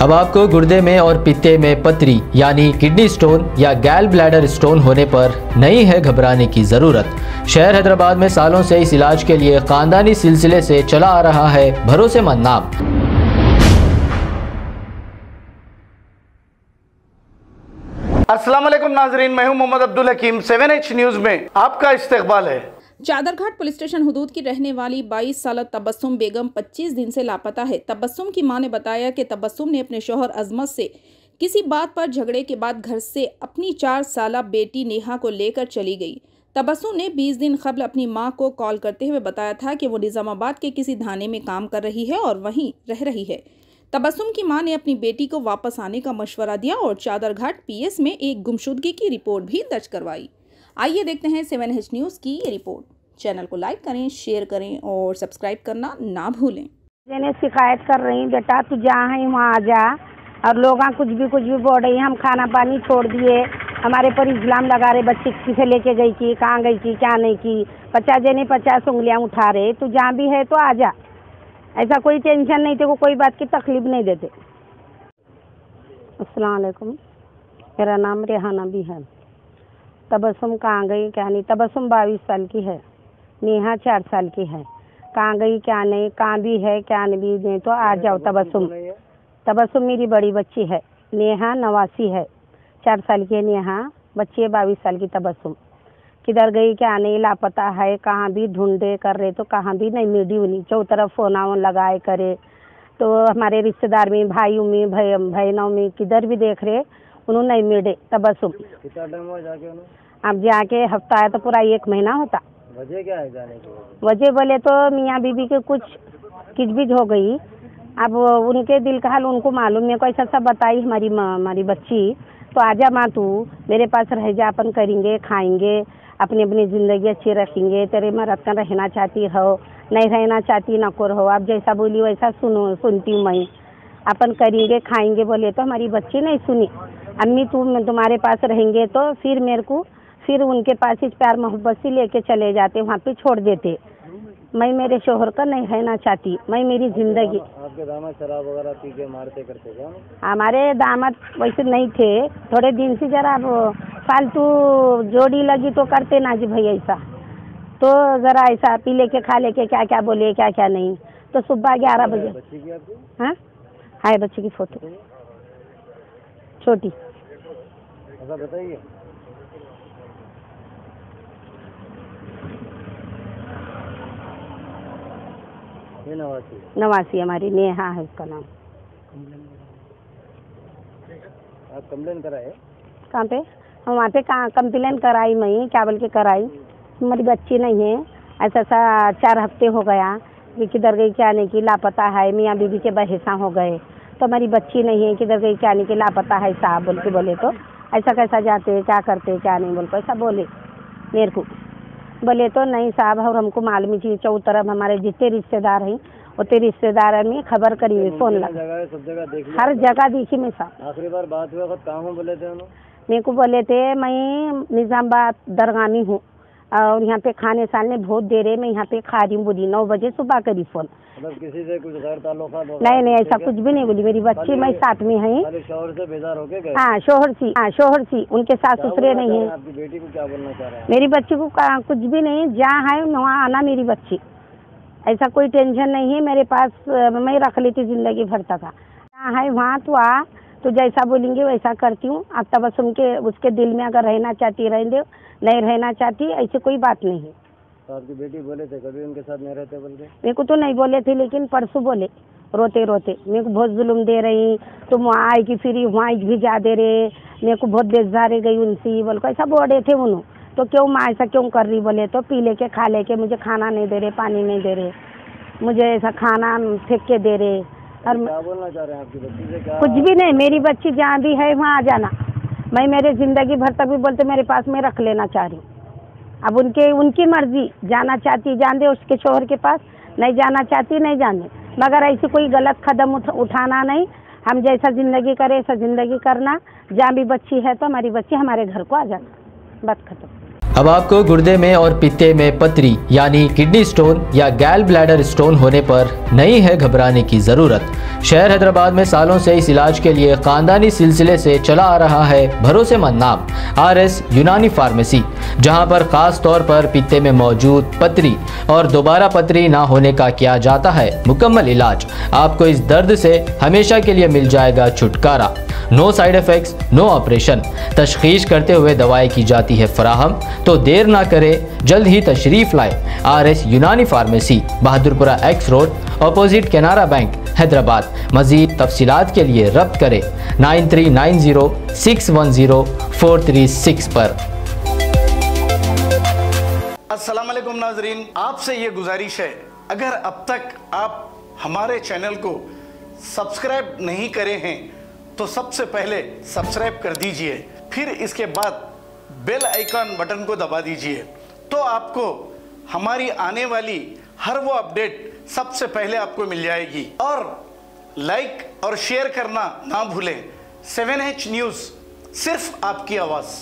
अब आपको गुर्दे में और पित्ते में पथरी यानी किडनी स्टोन या गैल ब्लैडर स्टोन होने पर नहीं है घबराने की ज़रूरत। शहर हैदराबाद में सालों से इस इलाज के लिए खानदानी सिलसिले से चला आ रहा है भरोसेमंद नाम। वालेकुम नाजरीन, मैं हूँ Mohammad Abdul Hakeem, seven H news में आपका इस्तकबाल है। चादरघाट पुलिस स्टेशन हदूद की रहने वाली 22 साल तबस्सुम बेगम 25 दिन से लापता है। तबस्सुम की माँ ने बताया कि तबस्सुम ने अपने शोहर अजमत से किसी बात पर झगड़े के बाद घर से अपनी चार साल बेटी नेहा को लेकर चली गई। तबस्सुम ने 20 दिन कबल अपनी माँ को कॉल करते हुए बताया था कि वो निज़ामाबाद के किसी थाने में काम कर रही है और वहीं रह रही है। तबस्सुम की माँ ने अपनी बेटी को वापस आने का मशवरा दिया और चादरघाट पीएस में एक गुमशुदगी की रिपोर्ट भी दर्ज करवाई। आइए देखते हैं सेवन एच न्यूज़ की ये रिपोर्ट। चैनल को लाइक करें, शेयर करें और सब्सक्राइब करना ना भूलें। मैंने शिकायत कर रही बेटा तू जहाँ है, वहाँ आ जा। और लोग कुछ भी कुछ भी बोल रही हम खाना पानी छोड़ दिए। हमारे पर इल्ज़ाम लगा रहे, बच्चे किसे लेके गई थी, कहाँ गई थी, क्या नहीं की। पचास जने पचास उंगलियाँ उठा रहे, तू जहाँ भी है तो आ जा। ऐसा कोई टेंशन नहीं थे, को कोई बात की तकलीफ़ नहीं देते। अस्सलाम वालेकुम। मेरा नाम रेहाना भी है। तबस्सुम कहाँ गई क्या नहीं? तबस्सुम बाईस साल की है। नेहा चार साल की है। कहाँ गई क्या नहीं? कहाँ भी है क्या नहीं नहीं तो आ जाओ तबस्सुम। तबस्सुम मेरी बड़ी बच्ची है। नेहा नवासी है। चार साल की है नेहा। बच्ची है बाईस साल की तबस्सुम। किधर गई क्या नहीं? लापता है। कहाँ भी ढूंढे कर रहे तो कहाँ भी नहीं मिली उन्हीं। चौ तरफ़ फोना लगाए करे। तो हमारे रिश्तेदार में भाइयों में भाई बहनों में किधर भी देख रहे। उन्होंने नहीं मिले तबस्सुम कितना टाइम हुआ जाके अब जाके हफ़्ता है तो पूरा एक महीना होता। वजह क्या है जाने की वजह? बोले तो मियाँ बीबी के कुछ किचबिच हो गई। अब उनके दिल का हाल उनको मालूम मेरे को ऐसा सब बताई हमारी माँ हमारी बच्ची। तो आजा माँ तू मेरे पास रह जा अपन करेंगे खाएँगे अपनी अपनी ज़िंदगी अच्छी रखेंगे तेरे मरद का रहना चाहती हो नहीं रहना चाहती ना को रहो आप जैसा बोली वैसा सुनो सुनती हूँ मैं। अपन करेंगे खाएँगे बोले तो हमारी बच्ची नहीं सुनी। अम्मी तुम तुम्हारे पास रहेंगे तो फिर मेरे को फिर उनके पास ही प्यार मोहब्बत से लेके चले जाते वहाँ पे छोड़ देते। मैं मेरे शोहर का नहीं रहना चाहती मैं मेरी ज़िंदगी। आपके दामाद शराब वगैरह पी के मारते करते क्या? हमारे दामाद वैसे नहीं थे थोड़े दिन से जरा फालतू जोड़ी लगी तो करते ना जी भाई ऐसा। तो ज़रा ऐसा पी लेके खा लेके क्या क्या बोले क्या क्या नहीं। तो सुबह ग्यारह बजे। हाँ? हाय बच्चे की फ़ोटो। छोटी। ऐसा बताइए। नवासी। नवासी हमारी नेहा है उसका नाम। आप कंप्लेन कराए? कहाँ पे? हम वहाँ पे कहाँ कंप्लेन कराई मैं क्या बोल के कराई? हमारी बच्ची नहीं है ऐसा ऐसा चार हफ़्ते हो गया। कि किधर गई क्या नहीं की लापता है मियाँ बीबी के बहसा हो गए। तो हमारी बच्ची नहीं है किधर गई क्या नहीं की लापता है साहब बोल के बोले तो। ऐसा कैसा जाते क्या करते क्या नहीं बोल को ऐसा बोले। मेरे को। बोले तो नहीं साहब और हमको मालूम ही चाहिए चौ तरफ़ हमारे जितने रिश्तेदार हैं उतने रिश्तेदार में खबर करिए फ़ोन लगा। सब जगह हर जगह देखी मैं साहब आखिरी बार बात हुआ कहाँ बोले थे मेरे को बोले थे मैं निजामबाद दरगानी हूँ। और यहाँ पे खाने सालने बहुत देर है मैं यहाँ पे खा रही हूँ बोली नौ बजे सुबह करी फ़ोन मतलब किसी से कुछ गैर नहीं नहीं ऐसा कुछ भी नहीं बोली मेरी बच्ची मैं साथ में है। शोहर से बेजार होके गए? हाँ शोहर सी हाँ शोहर सी उनके सास ससुरे नहीं है। आपकी बेटी को क्या बोलना चाह रहे हैं? मेरी बच्ची को कुछ भी नहीं जहाँ है वहाँ आना मेरी बच्ची। ऐसा कोई टेंशन नहीं है मेरे पास मैं रख लेती ज़िंदगी भर तक। जहाँ है वहाँ तो आ तो जैसा बोलेंगे वैसा करती हूँ। अब तबसुम के उसके दिल में अगर रहना चाहती रहें दो। नहीं रहना चाहती ऐसी कोई बात नहीं है। तो आपकी बेटी बोले थे कभी उनके साथ नहीं रहते बोल के मेरे को तो नहीं बोले थे लेकिन परसों बोले रोते रोते। मेरे को बहुत जुल्म दे रही तुम वहाँ आएगी फिर वहाँ भी जा दे रहे। मेरे को बहुत बेजारे गई उनसे बोल को। ऐसा बोल थे उन्होंने। तो क्यों माँ ऐसा क्यों कर रही बोले? तो पी लेके खा लेके मुझे खाना नहीं दे रहे पानी नहीं दे रहे। मुझे ऐसा खाना फेंक के दे रहे। और क्या बोलना चाह रहे हैं आपकी बच्ची से? क्या कुछ भी नहीं मेरी बच्ची जहाँ भी है वहाँ आ जाना। मैं मेरे ज़िंदगी भर तक भी बोलते मेरे पास में रख लेना चाह रही। अब उनके उनकी मर्ज़ी जाना चाहती जान दे उसके शोहर के पास नहीं जाना चाहती नहीं जाने मगर ऐसी कोई गलत कदम उठ, उठाना नहीं। हम जैसा ज़िंदगी करें ऐसा ज़िंदगी करना। जहाँ भी बच्ची है तो हमारी बच्ची हमारे घर को आ जाना बात खत्म। अब आपको गुर्दे में और पित्ते में पतरी, यानी किडनी स्टोन या गैल ब्लैडर स्टोन होने पर नहीं है घबराने की ज़रूरत। शहर हैदराबाद में सालों से इस इलाज के लिए खानदानी सिलसिले से चला आ रहा है भरोसेमंद नाम, आर एस यूनानी फार्मेसी, जहाँ पर खास तौर पर पित्ते में मौजूद पतरी और दोबारा पतरी ना होने का किया जाता है मुकम्मल इलाज। आपको इस दर्द से हमेशा के लिए मिल जाएगा छुटकारा। No side effects no operation तशखीश करते हुए दवाएँ की जाती है फराहम। तो देर ना करें, जल्द ही तशरीफ़ लाए। R S Unani pharmacy, Bahadurpura X road opposite Canara bank, Hyderabad. मजीद तफसीलात के लिए रब्त करें। Nine three nine zero six one zero four three six पर। वालेकुम नाजरीन, आपसे ये गुजारिश है, अगर अब तक आप हमारे चैनल को सब्सक्राइब नहीं करे हैं तो सबसे पहले सब्सक्राइब कर दीजिए, फिर इसके बाद बेल आइकन बटन को दबा दीजिए तो आपको हमारी आने वाली हर वो अपडेट सबसे पहले आपको मिल जाएगी। और लाइक और शेयर करना ना भूलें। सेवन एच न्यूज़ सिर्फ़ आपकी आवाज़।